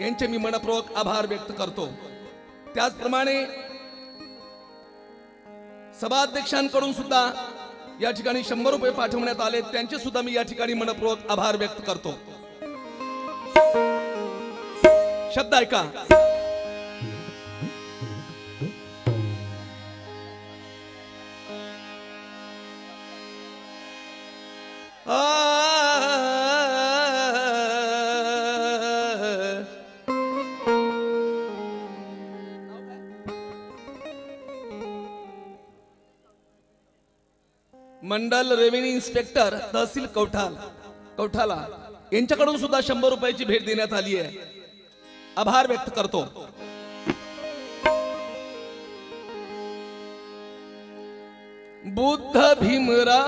यांचे मी मनपूर्वक आभार व्यक्त करतो. त्याचप्रमाणे सभाध्यक्षांकडून सुद्धा या ठिकाणी शंभर रुपये पाठवण्यात आले त्यांचे सुद्धा मी या ठिकाणी मनपूर्वक आभार व्यक्त करतो. शब्द ऐका. मंडल रेव्हेन्यू इन्स्पेक्टर तहसील कौठाल कौठाला यांच्याकडून सुद्धा शंभर रुपयाची भेट देण्यात आली आहे. आभार व्यक्त करतो. बुद्ध भीमरा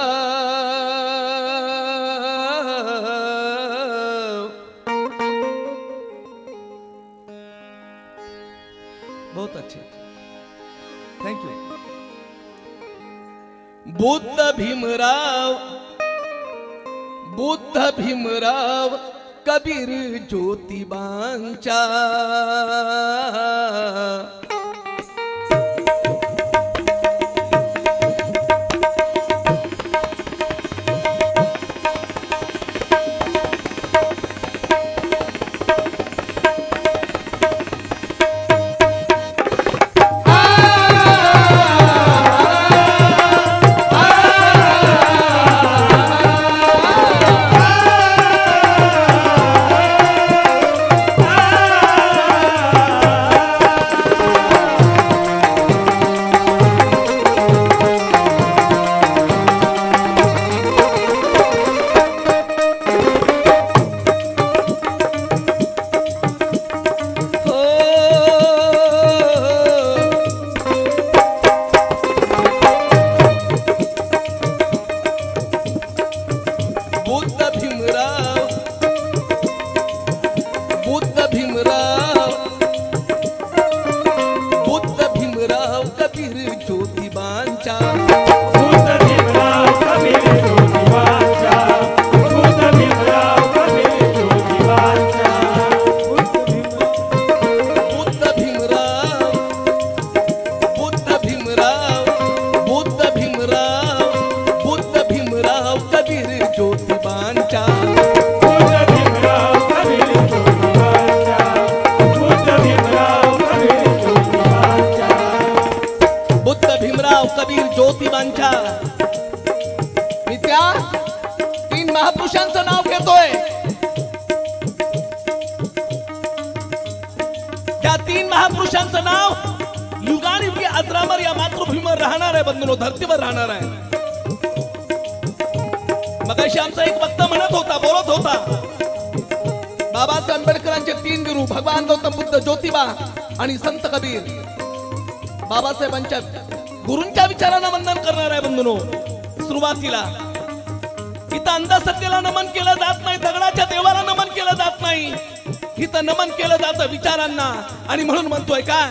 बहुत अच्छे. थैंक यू बुद्ध भीमराव बुद्ध भीमराव कबीर ज्योतिबांच्या ज्योतिबांच्या. मी त्या तीन महापुरुषांचं नाव घेतोय. त्या तीन महापुरुषांचं नाव युगानियुगी अजरामर या मातृभूमीवर राहणार आहे बंधनो धरतीवर राहणार आहे. मगाशी आमचा एक वक्ता म्हणत होता बोलत होता बाबासाहेब आंबेडकरांचे तीन गुरु भगवान गौतम बुद्ध ज्योतिबा आणि संत कबीर. बाबासाहेबांच्या गुरूंच्या विचारांना वंदन करणार आहे बंधनो. सुरुवातीला. इथं अंधश्रद्धेला नमन केलं जात नाही दगडाच्या देवाला नमन केलं जात नाही. इथं नमन केलं जातं विचारांना. आणि म्हणून म्हणतोय काय?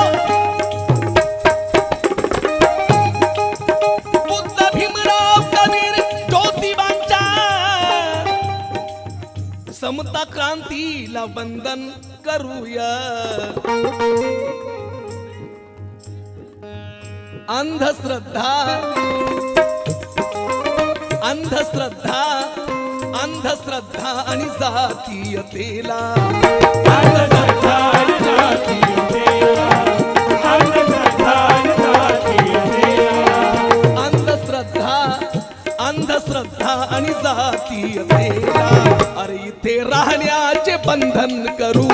समता क्रांतीला वंदन करूया अंधश्रद्धा अंधश्रद्धा अंधश्रद्धा आणि जातीयतेला अंधश्रद्धा आणि जातीयतेला. अंधश्रद्धा आणि. अंधश्रद्धा अंधश्रद्धा आणि जातीयतेला राहण्याचे बंधन करू.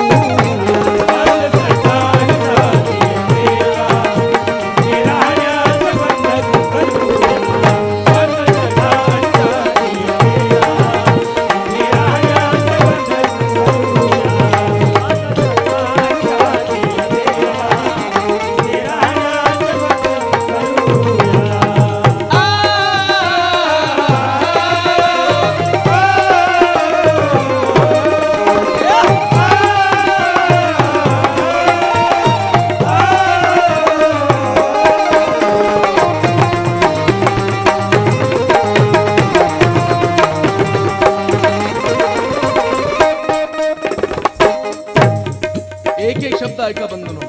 एक एक शब्द ऐका बंधनो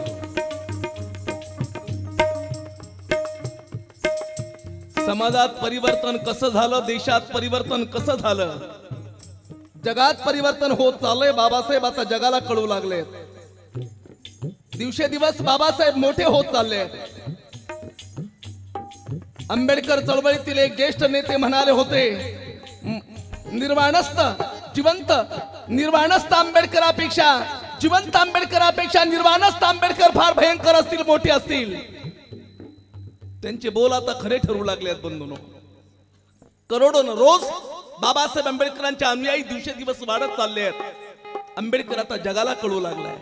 समाजात परिवर्तन कसं झालं? देशात परिवर्तन कसं झालं? जगात परिवर्तन होत चाललंय बाबासाहेब आता जगाला कळू लागले दिवसेदिवस बाबासाहेब मोठे होत चालले आंबेडकर चळवळीतील एक ज्येष्ठ नेते म्हणाले होते निर्वाणस्थ जिवंत निर्वाणस्थ आंबेडकरापेक्षा जिवंत आंबेडकरापेक्षा निर्वाणस्थ आंबेडकर फार भयंकर असतील मोठे असतील. त्यांचे बोल आता खरे ठरू लागले आहेत बंधूनो करोडोनं रोज बाबासाहेब आंबेडकरांच्या अनुयायी दिवसेदिवस वाढत चालले आहेत. आंबेडकर आता जगाला कळू लागलाय.